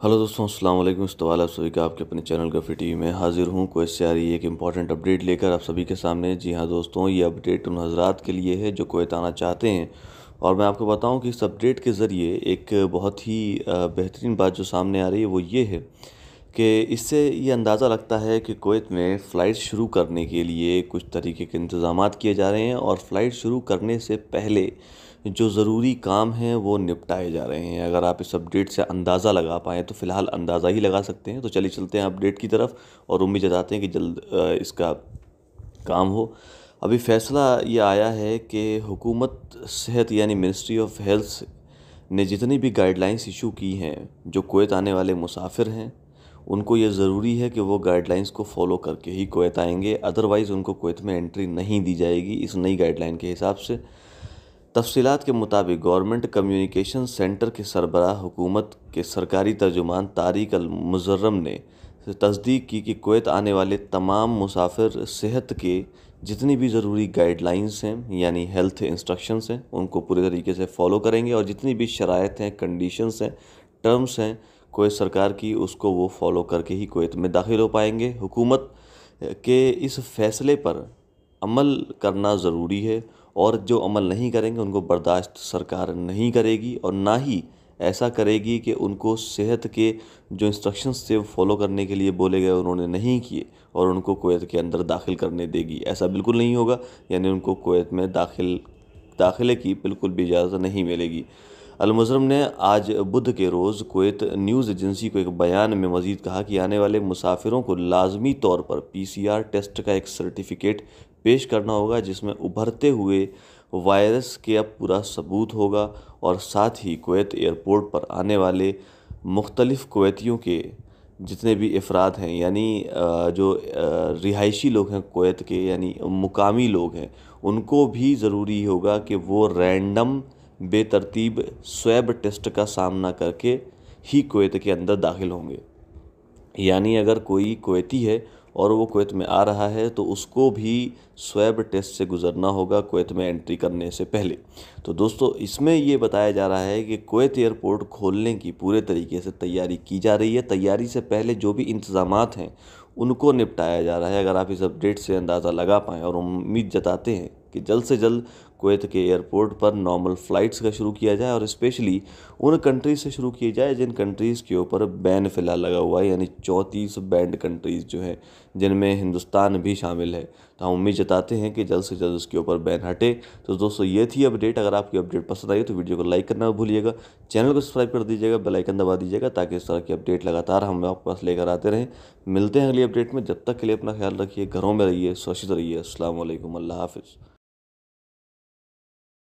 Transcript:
Hello दोस्तों अस्सलाम वालेकुम इस्तवाल आप सभी का आपके अपने चैनल गफी टीवी में हाजिर हूँ। कोई से आ रही एक इंपॉर्टेंट अपडेट लेकर आप सभी के सामने। जी हाँ दोस्तों, ये अपडेट उन हजरात के लिए है जो कोयत आना चाहते हैं। और मैं आपको बताऊँ कि इस अपडेट के ज़रिए एक बहुत ही बेहतरीन बात जो सामने आ रही है वो ये है कि इससे ये अंदाज़ा लगता है कि कोयत में फ़्लाइट शुरू करने के लिए कुछ तरीके के इंतज़ाम किए जा रहे हैं। और फ़्लाइट शुरू करने से पहले जो ज़रूरी काम हैं वो निपटाए जा रहे हैं। अगर आप इस अपडेट से अंदाज़ा लगा पाएँ तो फ़िलहाल अंदाज़ा ही लगा सकते हैं। तो चलिए चलते हैं अपडेट की तरफ़ और उम्मीद जताते हैं कि जल्द इसका काम हो। अभी फ़ैसला ये आया है कि हुकूमत, सेहत यानी मिनिस्ट्री ऑफ़ हेल्थ ने जितनी भी गाइडलाइंस इशू की हैं, जो कोयत आने वाले मुसाफिर हैं, उनको ये ज़रूरी है कि वो गाइडलाइंस को फॉलो करके ही कोयत आएँगे। अदरवाइज़ उनको कोयत में एंट्री नहीं दी जाएगी इस नई गाइडलाइन के हिसाब से। तफसीत के मुताबिक गवर्नमेंट कम्युनिकेशन सेंटर के सरबराह हुकूमत के सरकारी तर्जुमान तारिक अलमुजर्रम ने तस्दीक की कि कोत आने वाले तमाम मुसाफिर सेहत के जितनी भी ज़रूरी गाइडलाइंस हैं, यानी हेल्थ इंस्ट्रक्शंस हैं, उनको पूरे तरीके से फॉलो करेंगे और जितनी भी शरात हैं, कंडीशंस हैं, टर्म्स हैं कोई सरकार की, उसको वो फॉलो करके ही कोत में दाखिल हो पाएँगे। हुकूमत के इस फैसले पर अमल करना ज़रूरी है और जो अमल नहीं करेंगे, उनको बर्दाश्त सरकार नहीं करेगी और ना ही ऐसा करेगी कि उनको सेहत के जो इंस्ट्रक्शंस थे फॉलो करने के लिए बोले गए उन्होंने नहीं किए और उनको कोयत के अंदर दाखिल करने देगी। ऐसा बिल्कुल नहीं होगा, यानी उनको कोत में दाखिल, दाखिले की बिल्कुल भी इजाज़त नहीं मिलेगी। अलमजरम ने आज बुध के रोज़ कोत न्यूज़ एजेंसी को एक बयान में मजीद कहा कि आने वाले मुसाफिरों को लाजमी तौर पर पी सी आर टेस्ट का एक सर्टिफिकेट पेश करना होगा, जिसमें उभरते हुए वायरस के अब पूरा सबूत होगा और साथ ही कोत एयरपोर्ट पर आने वाले मुख्तलिफ़ कोतियों के जितने भी अफराद हैं, यानी जो रिहायशी लोग हैं कोत के, यानी मुकामी लोग हैं, उनको भी ज़रूरी होगा कि वो रैंडम बेतरतीब स्वैब टेस्ट का सामना करके ही कोत के अंदर दाखिल होंगे। यानी अगर कोई कोती है और वो कुवैत में आ रहा है तो उसको भी स्वैब टेस्ट से गुज़रना होगा कुवैत में एंट्री करने से पहले। तो दोस्तों, इसमें ये बताया जा रहा है कि कुवैत एयरपोर्ट खोलने की पूरे तरीके से तैयारी की जा रही है। तैयारी से पहले जो भी इंतज़ाम हैं, उनको निपटाया जा रहा है। अगर आप इस अपडेट से अंदाज़ा लगा पाएँ और उम्मीद जताते हैं कि जल्द से जल्द कुवैत के एयरपोर्ट पर नॉर्मल फ़्लाइट्स का शुरू किया जाए और स्पेशली उन कंट्रीज़ से शुरू किया जाए जिन कंट्रीज़ के ऊपर बैन फ़िलहाल लगा हुआ है, यानी चौंतीस बैंड कंट्रीज़ जो हैं, जिनमें हिंदुस्तान भी शामिल है। तो हम उम्मीद जताते हैं कि जल्द से जल्द उसके ऊपर बैन हटे। तो दोस्तों, ये थी अपडेट। अगर आपकी अपडेट पसंद आई तो वीडियो को लाइक करना भूलिएगा। चैनल को सब्सक्राइब कर दीजिएगा बेलाइकन दबा दीजिएगा, ताकि इस तरह की अपडेट लगातार हम आपके पास लेकर आते रहें। मिलते हैं अगली अपडेट में। जब तक के लिए अपना ख्याल रखिए, घरों में रहिए, सुरक्षित रहिए। असल हाफिज़।